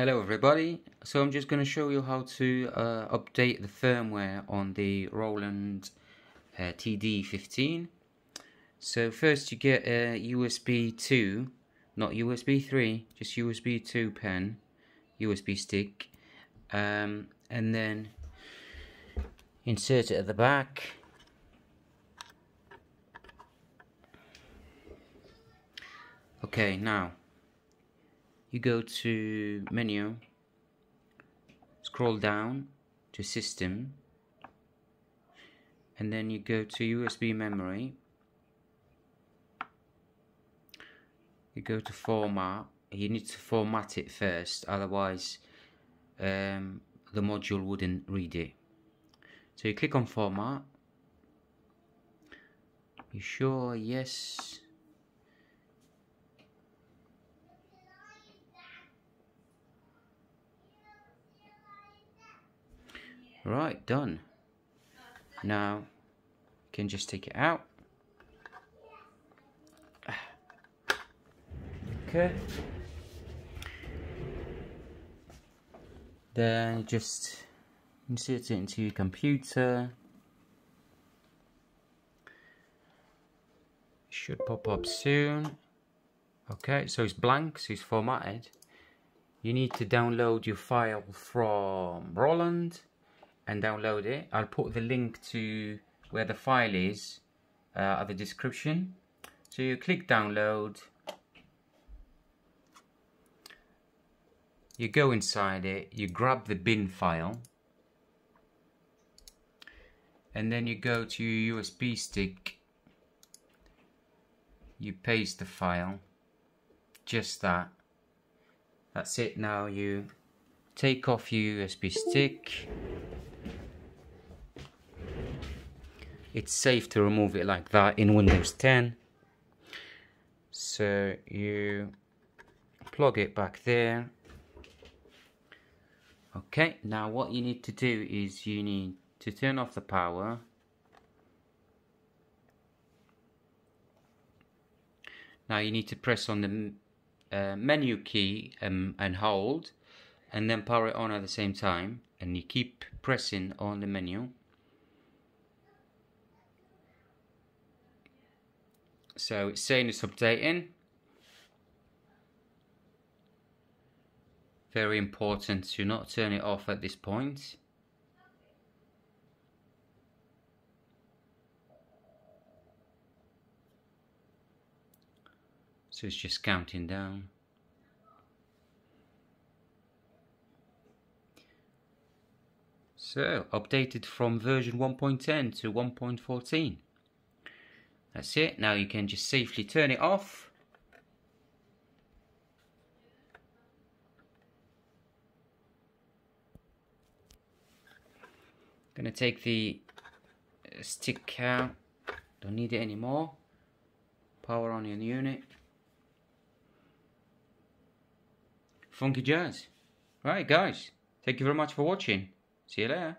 Hello everybody, so I'm just going to show you how to uh, update the firmware on the Roland uh, TD15. So first you get a USB 2, not USB 3, just USB 2 pen, USB stick, um, and then insert it at the back. Okay, now you go to menu scroll down to system and then you go to USB memory. You go to format. You need to format it first otherwise um, the module wouldn't read it. So you click on format. You sure? Yes Right, done. Now, you can just take it out. Okay. Then just insert it into your computer. It should pop up soon. Okay, so it's blank, so it's formatted. You need to download your file from Roland and download it. I'll put the link to where the file is uh, at the description. So you click download. You go inside it, you grab the bin file and then you go to your USB stick you paste the file just that that's it now you take off your USB stick it's safe to remove it like that in Windows 10 so you plug it back there. Okay now what you need to do is you need to turn off the power. Now you need to press on the uh, menu key um, and hold and then power it on at the same time and you keep pressing on the menu So it's saying it's updating. Very important to not turn it off at this point. So it's just counting down. So, updated from version 1.10 to 1.14. That's it. Now you can just safely turn it off. Gonna take the uh, stick out. Don't need it anymore. Power on your unit. Funky jazz. Right guys, thank you very much for watching. See you later.